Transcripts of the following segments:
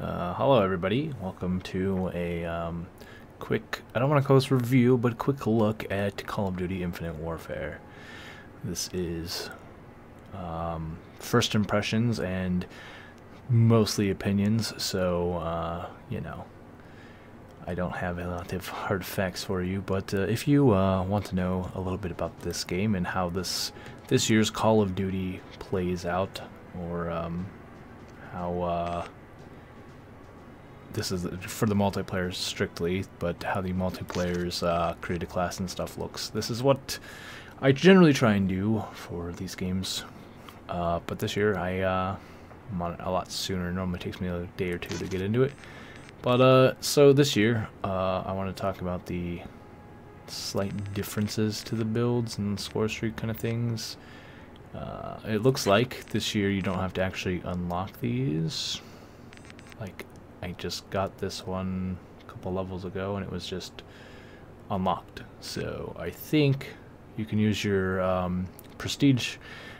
Uh, hello, everybody. Welcome to a um, quick, I don't want to call this review, but quick look at Call of Duty Infinite Warfare. This is um, first impressions and mostly opinions, so, uh, you know, I don't have a lot of hard facts for you, but uh, if you uh, want to know a little bit about this game and how this this year's Call of Duty plays out, or um, how uh, this is for the multiplayer strictly, but how the multiplayers uh, create a class and stuff looks. This is what I generally try and do for these games, uh, but this year I uh, I'm on it a lot sooner. Normally takes me a day or two to get into it. But uh, so this year uh, I want to talk about the slight differences to the builds and score streak kind of things. Uh, it looks like this year you don't have to actually unlock these. Like I just got this one a couple levels ago and it was just unlocked. So I think you can use your um, prestige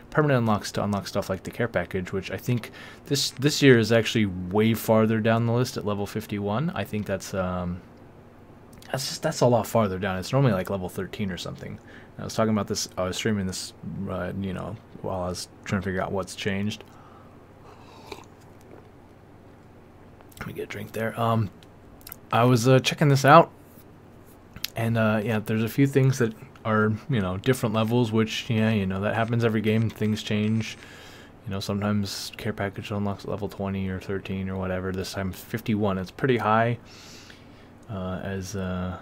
permanent unlocks to unlock stuff like the care package, which I think this this year is actually way farther down the list at level 51. I think that's um, that's just, that's a lot farther down. It's normally like level 13 or something. I was talking about this. I was streaming this, uh, you know, while I was trying to figure out what's changed. Let me get a drink there. Um, I was uh, checking this out, and uh, yeah, there's a few things that are you know different levels. Which yeah, you know that happens every game. Things change. You know, sometimes care package unlocks level 20 or 13 or whatever. This time 51. It's pretty high. Uh, as uh,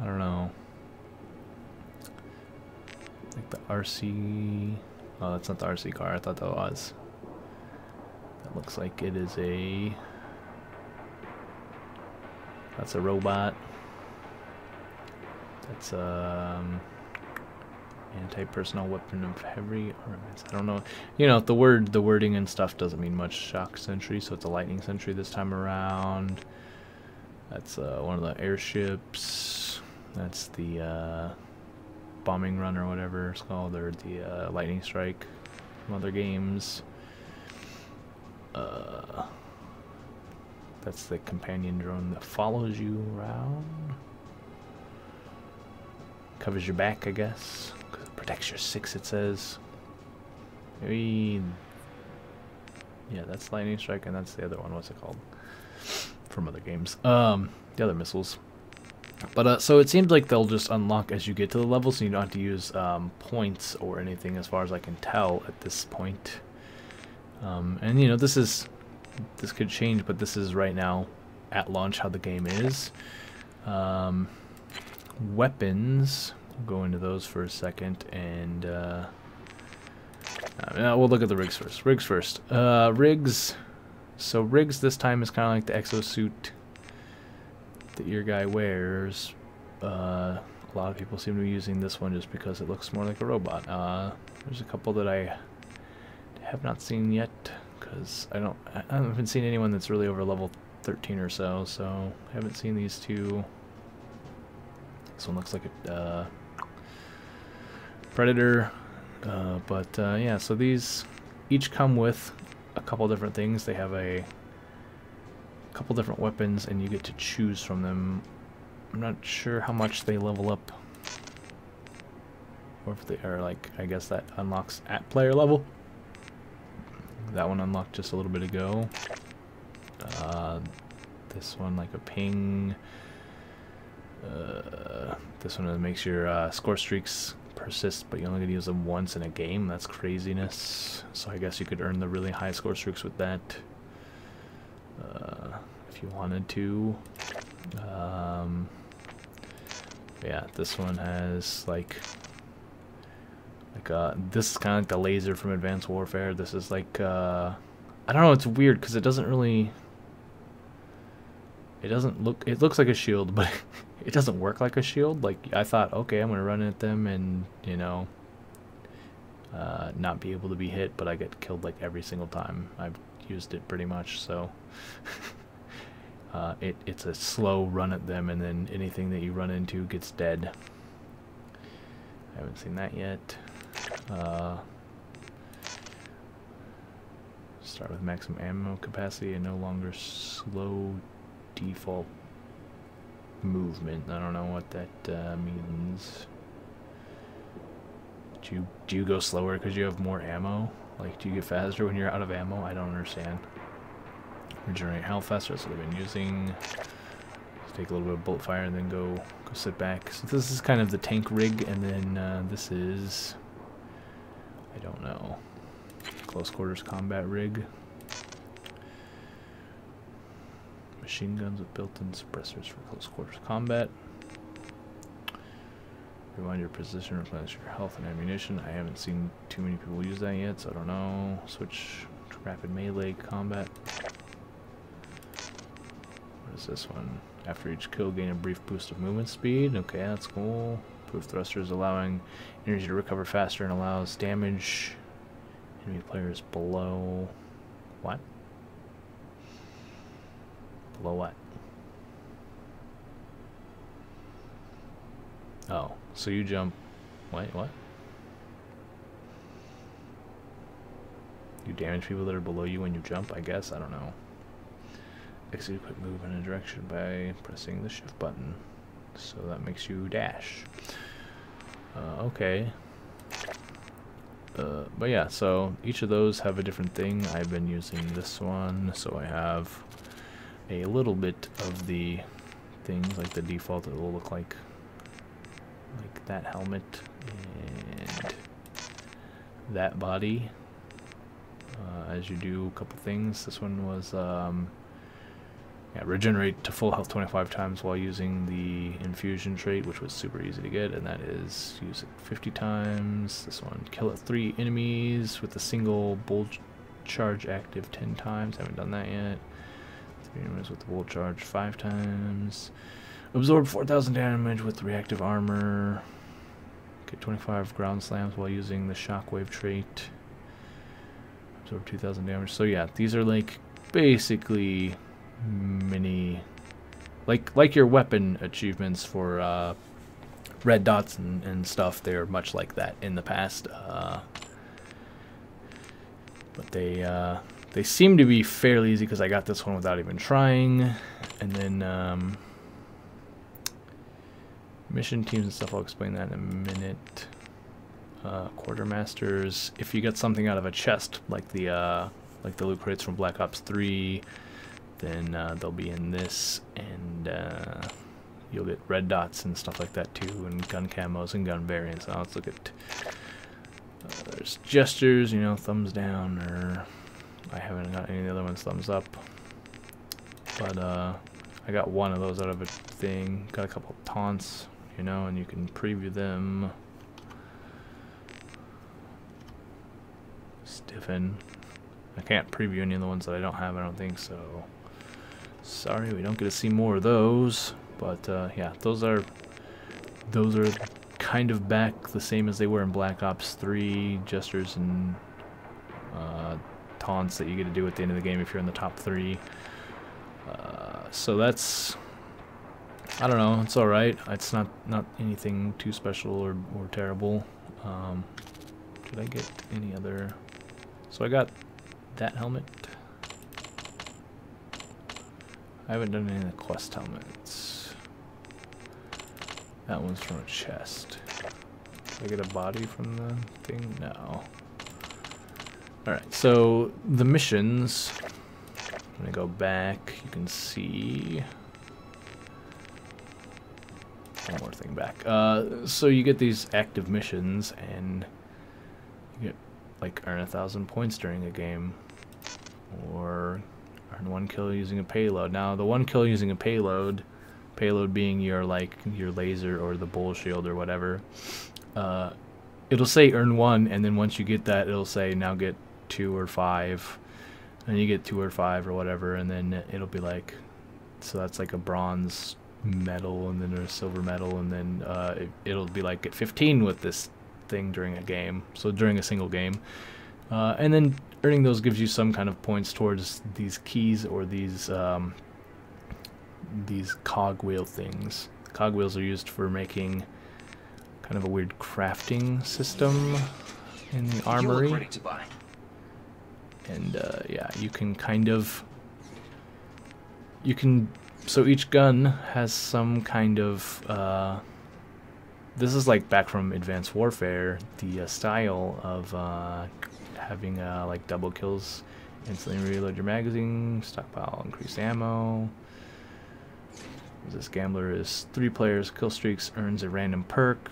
I don't know, like the RC. Oh, that's not the RC car. I thought that was. Looks like it is a... That's a robot. That's um anti-personnel weapon of heavy armaments. I don't know. You know, the word the wording and stuff doesn't mean much. Shock sentry, so it's a lightning sentry this time around. That's uh, one of the airships. That's the uh, bombing run or whatever it's called, or the uh, lightning strike from other games. Uh, that's the companion drone that follows you around. Covers your back, I guess. Protects your six, it says. Maybe. Yeah, that's lightning strike, and that's the other one. What's it called? From other games. Um, the other missiles. But uh, so it seems like they'll just unlock as you get to the level, so you don't have to use um, points or anything, as far as I can tell at this point. Um, and you know, this is this could change, but this is right now at launch how the game is. Um, weapons. We'll go into those for a second, and uh, uh, we'll look at the rigs first. Rigs first. Uh, rigs. So rigs this time is kind of like the exosuit that your guy wears. Uh, a lot of people seem to be using this one just because it looks more like a robot. Uh, there's a couple that I have not seen yet because I don't I haven't seen anyone that's really over level 13 or so so I haven't seen these two. This one looks like a uh, predator uh, but uh, yeah so these each come with a couple different things. They have a couple different weapons and you get to choose from them. I'm not sure how much they level up or if they are like I guess that unlocks at player level that one unlocked just a little bit ago. Uh, this one like a ping. Uh, this one makes your uh, score streaks persist, but you only get to use them once in a game. That's craziness. So I guess you could earn the really high score streaks with that uh, if you wanted to. Um, yeah, this one has like like, uh, this is kind of like the laser from Advanced Warfare. This is like, uh, I don't know, it's weird because it doesn't really, it doesn't look, it looks like a shield, but it doesn't work like a shield. Like, I thought, okay, I'm going to run at them and, you know, uh, not be able to be hit, but I get killed like every single time I've used it pretty much, so. uh, it, it's a slow run at them, and then anything that you run into gets dead. I haven't seen that yet. Uh, Start with maximum ammo capacity and no longer slow default movement. I don't know what that uh, means. Do you, do you go slower because you have more ammo? Like, do you get faster when you're out of ammo? I don't understand. Regenerate health faster, that's what I've been using. Take a little bit of bullet fire and then go go sit back. So this is kind of the tank rig, and then uh, this is... I don't know. Close quarters combat rig. Machine guns with built-in suppressors for close quarters combat. Rewind your position, replenish your health and ammunition. I haven't seen too many people use that yet, so I don't know. Switch to rapid melee combat. What is this one? After each kill, gain a brief boost of movement speed. Okay, that's cool. Proof thrusters allowing energy to recover faster and allows damage enemy players below. What? Below what? Oh, so you jump. Wait, what? You damage people that are below you when you jump, I guess? I don't know. Execute quick move in a direction by pressing the shift button. So that makes you dash. Uh, okay. Uh, but yeah, so each of those have a different thing. I've been using this one, so I have a little bit of the things, like the default, it will look like like that helmet and that body uh, as you do a couple things. This one was um, yeah, regenerate to full health 25 times while using the infusion trait, which was super easy to get, and that is use it 50 times. This one, kill it three enemies with a single Bull Charge active 10 times. Haven't done that yet. Three enemies with the Bull Charge five times. Absorb 4,000 damage with reactive armor. Get 25 ground slams while using the shockwave trait. Absorb 2,000 damage. So yeah, these are like basically mini, like like your weapon achievements for uh, red dots and, and stuff. They're much like that in the past. Uh, but they uh, they seem to be fairly easy because I got this one without even trying. And then um, mission teams and stuff, I'll explain that in a minute. Uh, quartermasters, if you get something out of a chest, like the uh, like the loot crates from Black Ops 3, then uh, they'll be in this, and uh, you'll get red dots and stuff like that too, and gun camos and gun variants. Now let's look at, uh, there's gestures, you know, thumbs down, or I haven't got any of the other ones thumbs up, but uh, I got one of those out of a thing, got a couple taunts, you know, and you can preview them. Stiffen. I can't preview any of the ones that I don't have, I don't think, so sorry we don't get to see more of those. But uh, yeah, those are those are kind of back the same as they were in Black Ops 3, gestures and uh, taunts that you get to do at the end of the game if you're in the top three. Uh, so that's I don't know, it's alright. It's not not anything too special or, or terrible. Um, did I get any other so I got that helmet. I haven't done any of the quest helmets. That one's from a chest. Did I get a body from the thing? No. Alright, so the missions. I'm gonna go back. You can see. One more thing back. Uh, so you get these active missions, and you get like earn a thousand points during a game, or earn one kill using a payload. Now the one kill using a payload, payload being your like your laser or the bull shield or whatever, uh, it'll say earn one, and then once you get that, it'll say now get two or five, and you get two or five or whatever, and then it'll be like, so that's like a bronze medal and then a silver medal and then uh, it, will be like get 15 with this thing during a game, so during a single game. Uh, and then earning those gives you some kind of points towards these keys or these um, these cogwheel things. Cogwheels are used for making kind of a weird crafting system in the armory. And uh, yeah, you can kind of you can so each gun has some kind of uh, this is like back from Advanced Warfare, the uh, style of uh, having uh, like double kills, instantly reload your magazine, stockpile increased ammo. This gambler is three players, kill streaks, earns a random perk.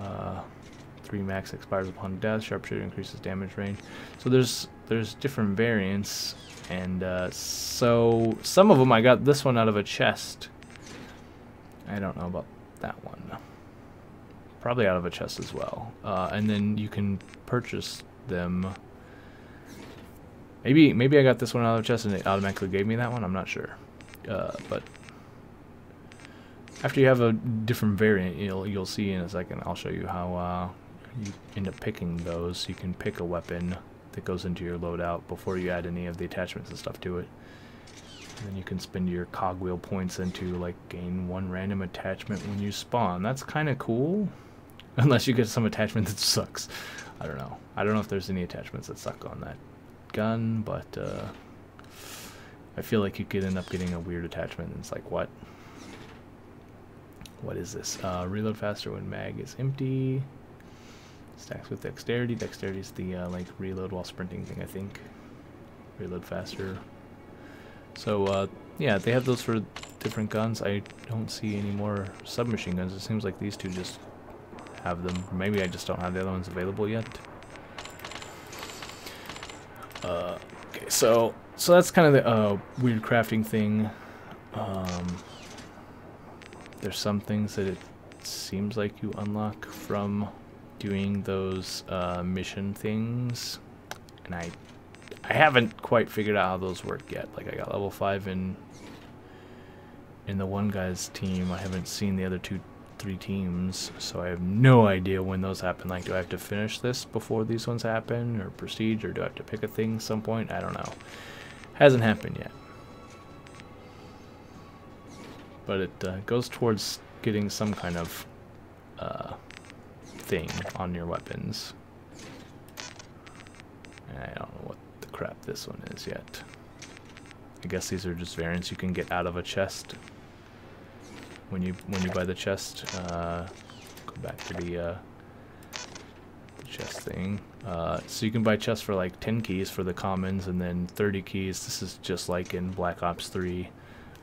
Uh, three max expires upon death. Sharpshooter increases damage range. So there's there's different variants, and uh, so some of them I got this one out of a chest. I don't know about that one. Probably out of a chest as well. Uh, and then you can purchase them. Maybe maybe I got this one out of a chest and it automatically gave me that one. I'm not sure, uh, but after you have a different variant, you'll you'll see in a second. I'll show you how uh, you end up picking those. You can pick a weapon that goes into your loadout before you add any of the attachments and stuff to it. And then you can spend your cogwheel points into like gain one random attachment when you spawn. That's kind of cool. Unless you get some attachment that sucks. I don't know. I don't know if there's any attachments that suck on that gun, but uh, I feel like you could end up getting a weird attachment. And it's like, what? What is this? Uh, reload faster when mag is empty. Stacks with dexterity. Dexterity is the uh, like reload while sprinting thing, I think. Reload faster. So uh, yeah, they have those for different guns. I don't see any more submachine guns. It seems like these two just have them. Maybe I just don't have the other ones available yet. Uh, okay, so so that's kind of the uh, weird crafting thing. Um, there's some things that it seems like you unlock from doing those uh, mission things, and I I haven't quite figured out how those work yet. Like I got level five in in the one guy's team. I haven't seen the other two three teams, so I have no idea when those happen. Like, do I have to finish this before these ones happen, or prestige, or do I have to pick a thing some point? I don't know. Hasn't happened yet. But it uh, goes towards getting some kind of uh, thing on your weapons. I don't know what the crap this one is yet. I guess these are just variants you can get out of a chest when you when you buy the chest. Uh, go back to the, uh, the chest thing. Uh, so you can buy chests for like 10 keys for the commons and then 30 keys. This is just like in Black Ops 3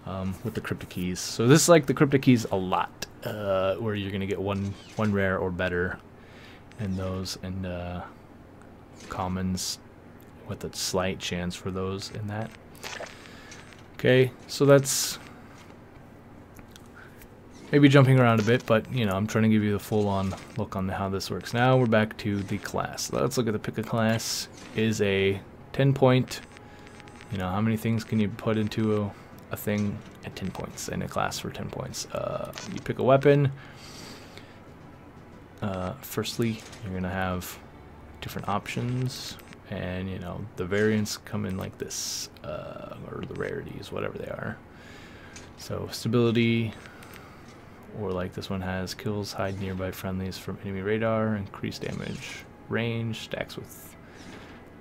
um, with the cryptic keys. So this is like the cryptic keys a lot, uh, where you're gonna get one one rare or better in those and uh, commons with a slight chance for those in that. Okay, so that's maybe jumping around a bit, but you know, I'm trying to give you the full-on look on how this works. Now we're back to the class. Let's look at the pick a class. Is a 10 point. You know, how many things can you put into a, a thing at 10 points in a class for 10 points? Uh, you pick a weapon. Uh, firstly, you're gonna have different options, and you know the variants come in like this, uh, or the rarities, whatever they are. So stability, or like this one has kills hide nearby friendlies from enemy radar, increased damage range, stacks with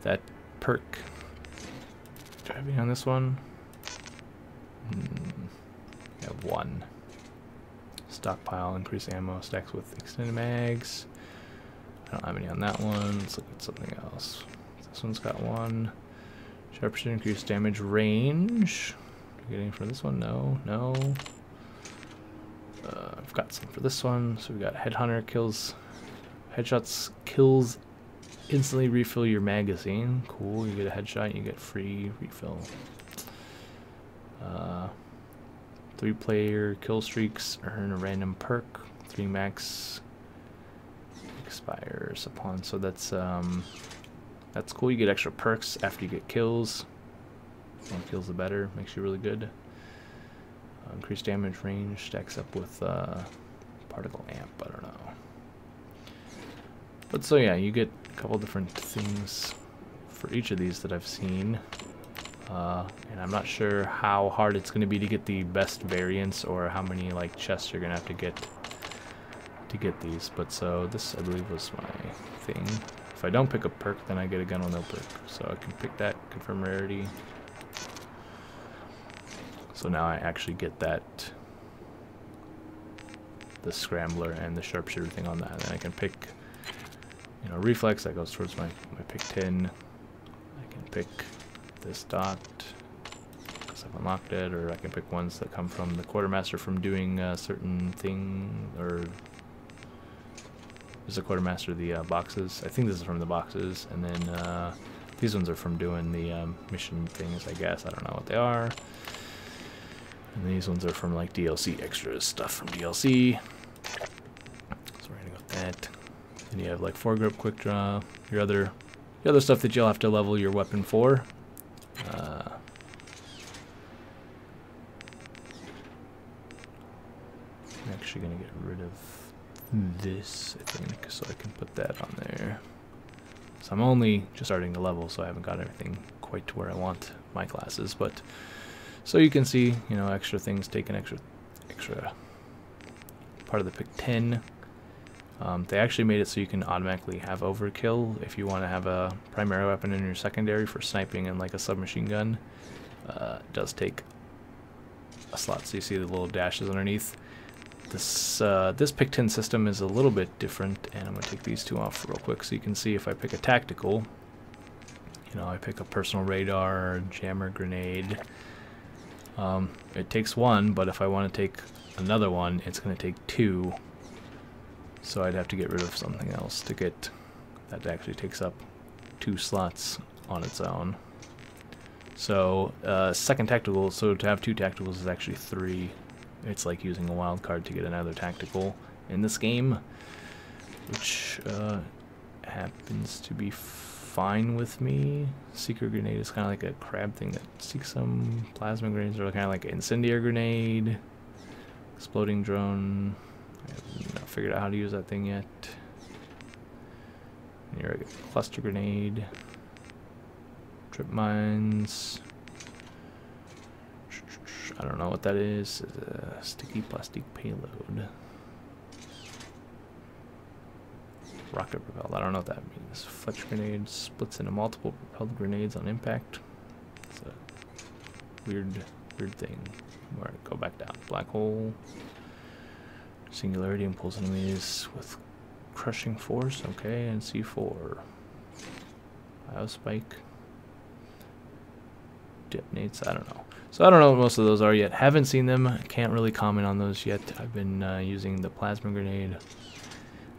that perk. Driving on this one. Hmm. We have one. Stockpile, increased ammo, stacks with extended mags. I don't have any on that one. Let's look at something else. This one's got one. Sharpshooter, increased damage range. Getting for this one? No, no. I've got some for this one. So we've got Headhunter kills, headshots kills, instantly refill your magazine. Cool. You get a headshot, you get free refill. Uh, three player kill streaks earn a random perk. Three max expires upon. So that's um, that's cool. You get extra perks after you get kills. More kills the better. Makes you really good. Increased damage range stacks up with uh, particle amp. I don't know. But so yeah, you get a couple different things for each of these that I've seen. Uh, and I'm not sure how hard it's going to be to get the best variants or how many like chests you're going to have to get to get these. But so this I believe was my thing. if I don't pick a perk, then I get a gun with no perk. So I can pick that, confirm rarity. So now I actually get that, the scrambler and the sharpshooter thing on that. And I can pick, you know, reflex, that goes towards my, my pick 10. I can pick this dot, because I've unlocked it, or I can pick ones that come from the quartermaster from doing a certain thing, or there's a quartermaster the uh, boxes. I think this is from the boxes, and then uh, these ones are from doing the um, mission things. I guess I don't know what they are. And these ones are from like DLC extra stuff from DLC. So we're gonna go with that. Then you have like foregrip, quick draw, your other, your other stuff that you'll have to level your weapon for. Uh, I'm actually gonna get rid of this, I think, so I can put that on there. So I'm only just starting to level, so I haven't got everything quite to where I want my classes, but so you can see, you know, extra things take an extra, extra part of the pick 10. Um, they actually made it so you can automatically have overkill if you want to have a primary weapon in your secondary for sniping and like a submachine gun. Uh, does take a slot, so you see the little dashes underneath. This uh, this pick 10 system is a little bit different, and I'm going to take these two off real quick so you can see if I pick a tactical, you know, I pick a personal radar, jammer grenade. Um, it takes one, but if I want to take another one, it's going to take two. So I'd have to get rid of something else to get that actually takes up two slots on its own. So uh, second tactical, so to have two tacticals is actually three it's like using a wild card to get another tactical in this game, which uh, happens to be fine with me. Seeker grenade is kind of like a crab thing that seeks some plasma grenades, or kind of like an incendiary grenade, exploding drone. I have not figured out how to use that thing yet. Here get cluster grenade, trip mines. I don't know what that is. A sticky plastic payload. Rocket propelled. I don't know what that means. Fletch grenade splits into multiple propelled grenades on impact. It's a weird, weird thing. Alright, go back down. Black hole. Singularity impulse enemies with crushing force. Okay, and C4. Biospike. Detonates. I don't know. So I don't know what most of those are yet. Haven't seen them. Can't really comment on those yet. I've been uh, using the plasma grenade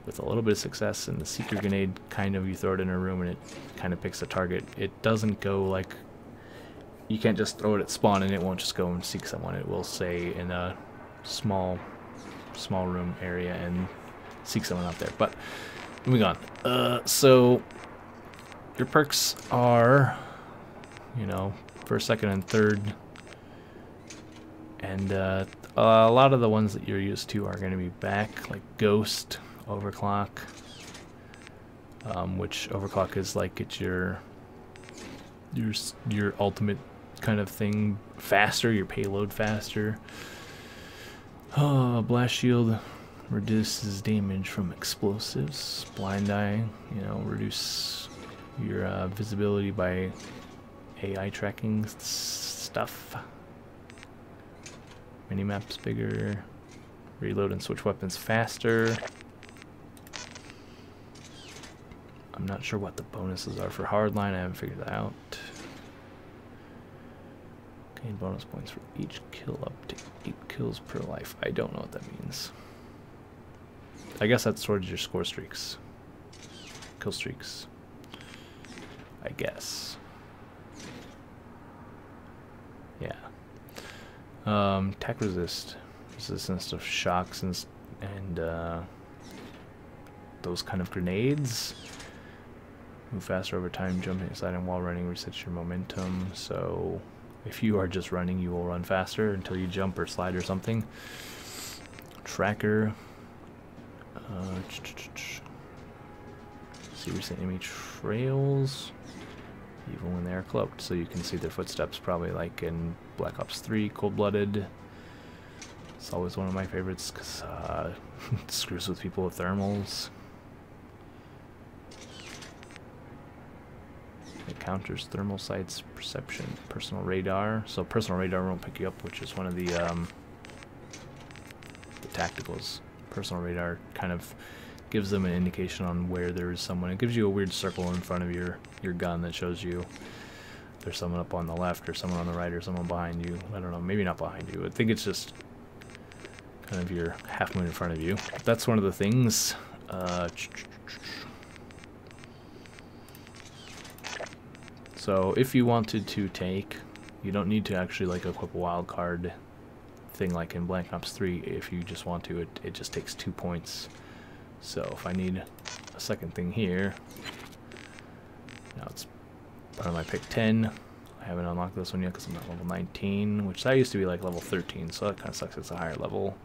with a little bit of success, and the seeker grenade kind of you throw it in a room and it kind of picks a target. It doesn't go like you can't just throw it at spawn and it won't just go and seek someone. It will say in a small small room area and seek someone out there. But moving on. Uh, so your perks are, you know, first, second, and third and uh, a lot of the ones that you're used to are going to be back, like Ghost, Overclock, um, which Overclock is like it's your your your ultimate kind of thing, faster, your payload faster. Oh, Blast Shield reduces damage from explosives. Blind Eye, you know, reduce your uh, visibility by AI tracking stuff. Minimap's bigger. Reload and switch weapons faster. I'm not sure what the bonuses are for hardline. I haven't figured that out. Gain bonus points for each kill up to 8 kills per life. I don't know what that means. I guess that's towards your score streaks. Kill streaks. I guess. Yeah. Um, tech resist, resistance to shocks and and uh, those kind of grenades. Move faster over time, jumping and while running resets your momentum. So if you are just running, you will run faster until you jump or slide or something. Tracker. Uh, see recent enemy trails even when they are cloaked. So you can see their footsteps probably like in Black Ops 3, Cold Blooded. It's always one of my favorites because uh, it screws with people with thermals. It counters thermal sights, perception, personal radar. So personal radar won't pick you up, which is one of the um, the tacticals. Personal radar kind of gives them an indication on where there is someone. It gives you a weird circle in front of your your gun that shows you there's someone up on the left or someone on the right or someone behind you. I don't know, maybe not behind you. I think it's just kind of your half moon in front of you. That's one of the things. Uh, so if you wanted to take, you don't need to actually like equip a wild card thing like in Black Ops 3. If you just want to, it, it just takes two points. So if I need a second thing here, now it's Put on my pick 10. I haven't unlocked this one yet because I'm at level 19, which that used to be like level 13, so that kind of sucks. It's a higher level.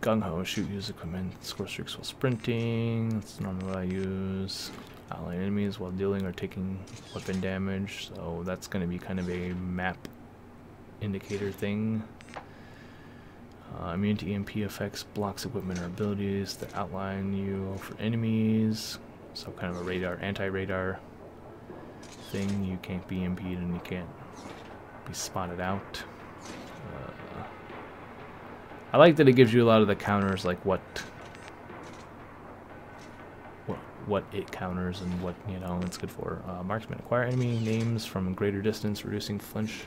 Gung Ho, shoot, use equipment, score streaks while sprinting. That's normally what I use. Ally enemies while dealing or taking weapon damage, so that's going to be kind of a map indicator thing. Uh, immune to EMP effects, blocks equipment or abilities that outline you for enemies. So kind of a radar, anti-radar thing. You can't be impeded and you can't be spotted out. Uh, I like that it gives you a lot of the counters, like what, what, it counters and what you know it's good for. Uh, marksman acquire enemy names from greater distance, reducing flinch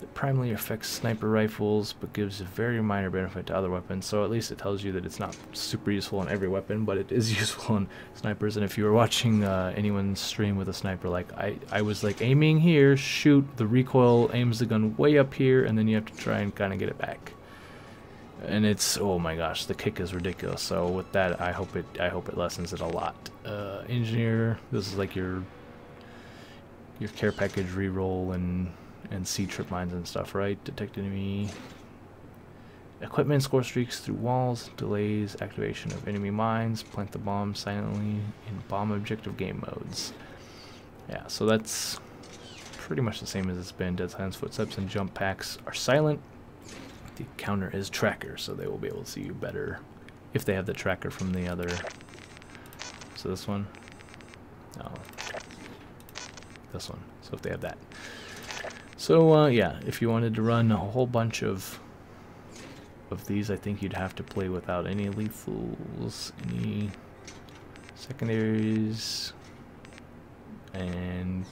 that primarily affects sniper rifles, but gives a very minor benefit to other weapons. So at least it tells you that it's not super useful on every weapon, but it is useful on snipers. And if you were watching uh, anyone stream with a sniper, like I, I was like aiming here, shoot, the recoil aims the gun way up here, and then you have to try and kind of get it back. And it's oh my gosh, the kick is ridiculous. So with that, I hope it I hope it lessens it a lot. Uh, engineer, this is like your your care package reroll and and see trip mines and stuff, right? Detect enemy equipment, score streaks through walls, delays activation of enemy mines, plant the bomb silently in bomb objective game modes. Yeah, so that's pretty much the same as it's been. Dead Silence footsteps and jump packs are silent. The counter is tracker, so they will be able to see you better if they have the tracker from the other. So this one? No. This one. So if they have that. So uh, yeah, if you wanted to run a whole bunch of of these, I think you'd have to play without any lethals, any secondaries, and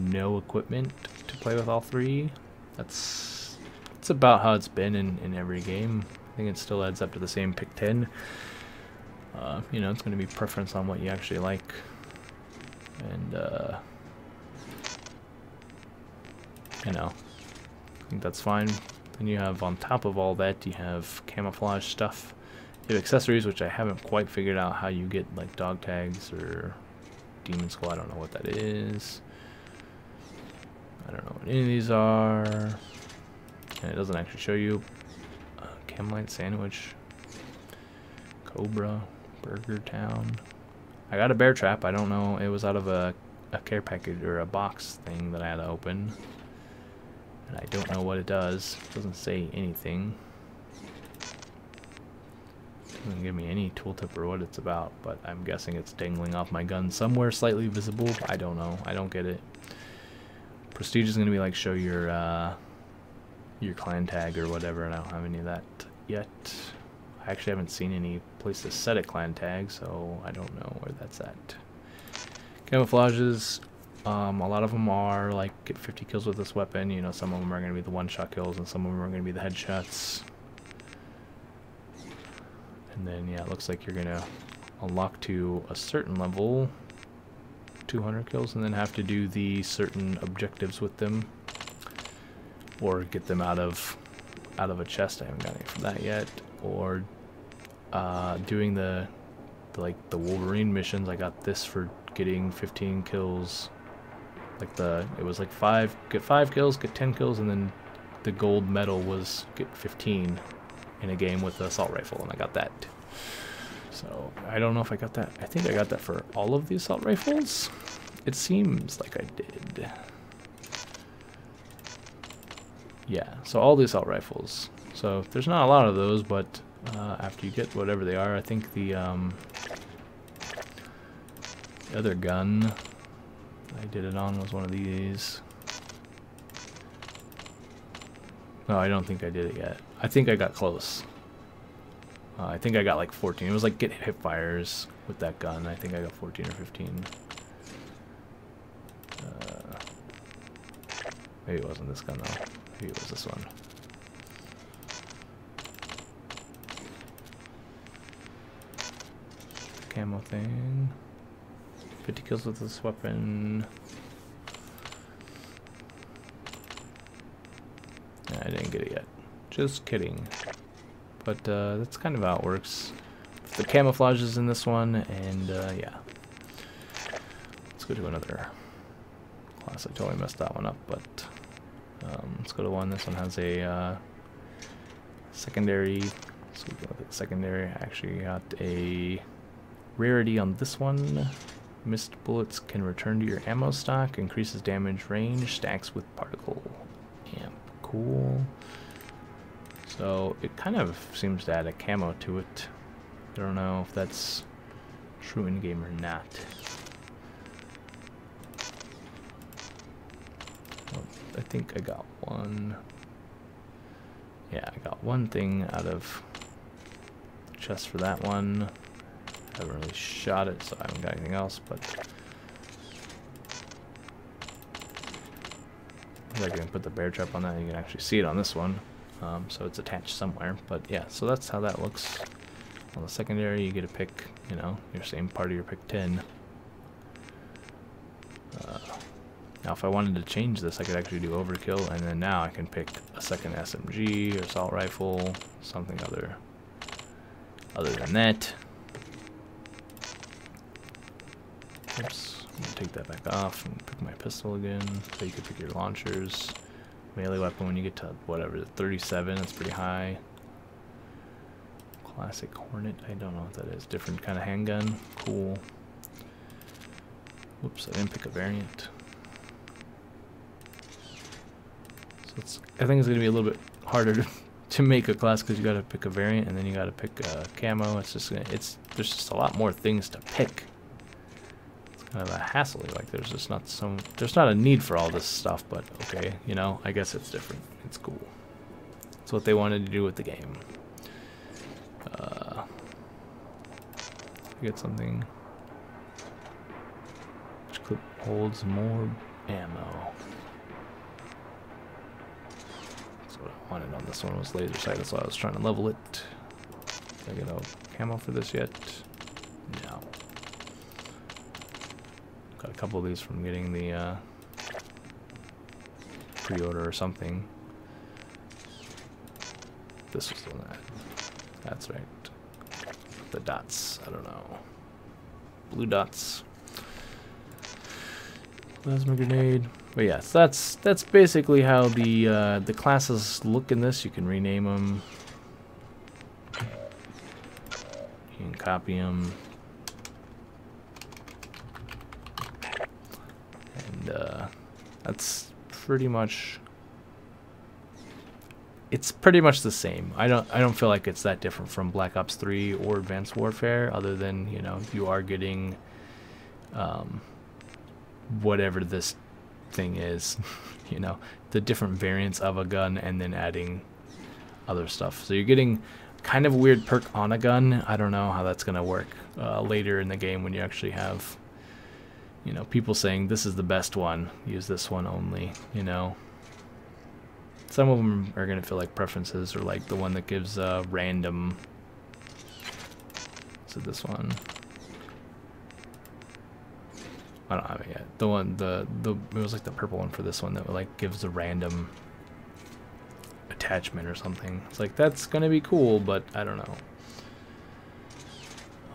no equipment to play with all three. That's that's about how it's been in, in every game. I think it still adds up to the same pick 10. Uh, you know, it's going to be preference on what you actually like. And, uh, you know, I think that's fine. Then you have, on top of all that, you have camouflage stuff. You have accessories, which I haven't quite figured out how you get, like, dog tags or demon skull. I don't know what that is. I don't know what any of these are. And it doesn't actually show you. Uh, Camlight sandwich. Cobra. Burger Town. I got a bear trap. I don't know. It was out of a, a care package or a box thing that I had to open. And I don't know what it does. It doesn't say anything. Doesn't give me any tooltip or what it's about, but I'm guessing it's dangling off my gun somewhere slightly visible. I don't know. I don't get it. Prestige is gonna be like show your uh, your clan tag or whatever, and I don't have any of that yet. I actually haven't seen any place to set a clan tag, so I don't know where that's at. Camouflages, um, a lot of them are like get 50 kills with this weapon. You know, some of them are going to be the one-shot kills, and some of them are going to be the headshots. And then, yeah, it looks like you're going to unlock to a certain level, 200 kills, and then have to do the certain objectives with them, or get them out of out of a chest. I haven't got any for that yet, or uh, doing the, the like the Wolverine missions. I got this for getting 15 kills like the, it was like five, get five kills, get 10 kills, and then the gold medal was get 15 in a game with the assault rifle, and I got that. So, I don't know if I got that. I think I got that for all of the assault rifles. It seems like I did. Yeah, so all the assault rifles. So, there's not a lot of those, but uh, after you get whatever they are, I think the, um, The other gun I did it on was one of these. No, I don't think I did it yet. I think I got close. Uh, I think I got like 14. It was like get hip fires with that gun. I think I got 14 or 15. Uh, maybe it wasn't this gun though. Maybe it was this one. Camo thing. 50 kills with this weapon. I didn't get it yet. Just kidding. But uh, that's kind of how it works. The camouflage is in this one, and uh, yeah. Let's go to another class. I totally messed that one up, but um, let's go to one. This one has a uh, secondary. So we look at secondary. Actually got a rarity on this one. Missed bullets can return to your ammo stock, increases damage range, stacks with particle amp. Cool. So it kind of seems to add a camo to it. I don't know if that's true in game or not. Well, I think I got one. Yeah, I got one thing out of chest for that one. I Haven't really shot it, so I haven't got anything else, but... I can put the bear trap on that, you can actually see it on this one. Um, so it's attached somewhere, but yeah, so that's how that looks. On the secondary, you get to pick, you know, your same part of your pick 10. Uh, now, if I wanted to change this, I could actually do overkill, and then now I can pick a second SMG assault rifle, something other, other than that. Oops, I'm gonna take that back off and pick my pistol again. So you can pick your launchers. Melee weapon when you get to whatever, 37, that's pretty high. Classic Hornet, I don't know what that is. Different kind of handgun, cool. Whoops, I didn't pick a variant. So it's, I think it's gonna be a little bit harder to, to make a class because you gotta pick a variant and then you gotta pick a camo. It's just gonna, it's, there's just a lot more things to pick It's kind of a hassle. Like there's just not some, there's not a need for all this stuff, but okay, you know, I guess it's different. It's cool. It's what they wanted to do with the game. Uh, get something. Which clip holds more ammo? That's what I wanted on this one was laser sight. That's why I was trying to level it. Did I get a camo for this yet? No. Got a couple of these from getting the uh, pre-order or something. This was the one that. That's right. The dots. I don't know. Blue dots. Plasma grenade. But yes, that's that's basically how the uh, the classes look in this. You can rename them. You can copy them. uh, that's pretty much it's pretty much the same. I don't I don't feel like it's that different from Black Ops 3 or Advanced Warfare other than, you know, you are getting um, whatever this thing is, you know, the different variants of a gun and then adding other stuff. So you're getting kind of a weird perk on a gun. I don't know how that's going to work uh, later in the game when you actually have you know, people saying this is the best one, use this one only, you know. Some of them are going to feel like preferences or like the one that gives uh, random. So this one. I don't have it yet. The one, the, the, it was like the purple one for this one that like gives a random attachment or something. It's like, that's going to be cool, but I don't know.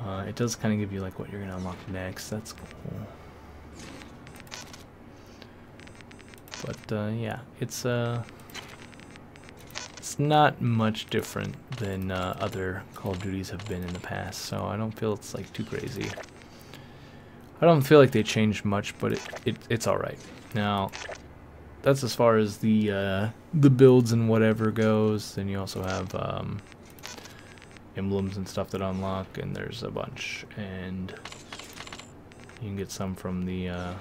Uh, it does kind of give you like what you're going to unlock next. That's cool. But uh, yeah, it's uh, it's not much different than uh, other Call of Duties have been in the past, so I don't feel it's like too crazy. I don't feel like they changed much, but it, it it's all right. Now, that's as far as the uh, the builds and whatever goes. Then you also have um, emblems and stuff that unlock, and there's a bunch. And You can get some from the uh,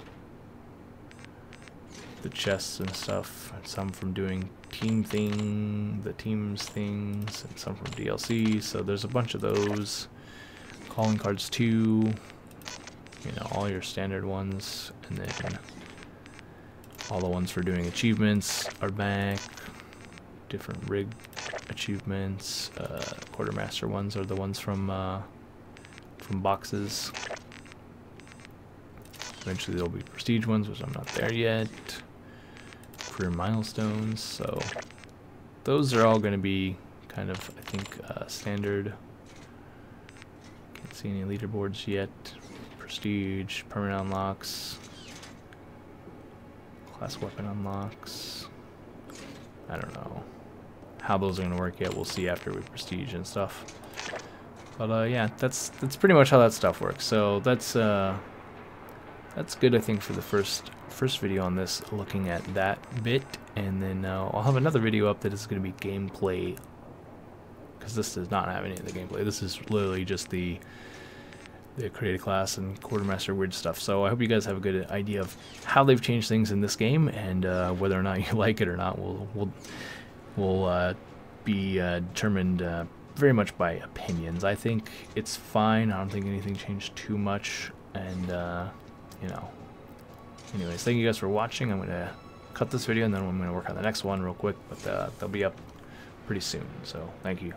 the chests and stuff, and some from doing team thing, the teams things, and some from DLC. So there's a bunch of those. Calling cards too. You know, all your standard ones, and then all the ones for doing achievements are back. Different rig achievements. Uh, quartermaster ones are the ones from uh, from boxes. Eventually there'll be prestige ones, which I'm not there yet. Career milestones, so those are all going to be kind of, I think, uh, standard. Can't see any leaderboards yet. Prestige, permanent unlocks, class weapon unlocks. I don't know how those are going to work yet. We'll see after we prestige and stuff. But uh, yeah, that's that's pretty much how that stuff works. So that's uh, that's good, I think, for the first first video on this, looking at that bit, and then uh, I'll have another video up that is going to be gameplay, because this does not have any of the gameplay. This is literally just the the create a class and quartermaster weird stuff. So I hope you guys have a good idea of how they've changed things in this game, and uh, whether or not you like it or not will will will uh, be uh, determined uh, very much by opinions. I think it's fine. I don't think anything changed too much, and uh, you know. Anyways, thank you guys for watching. I'm gonna cut this video and then I'm gonna work on the next one real quick, but uh, they'll be up pretty soon. So thank you.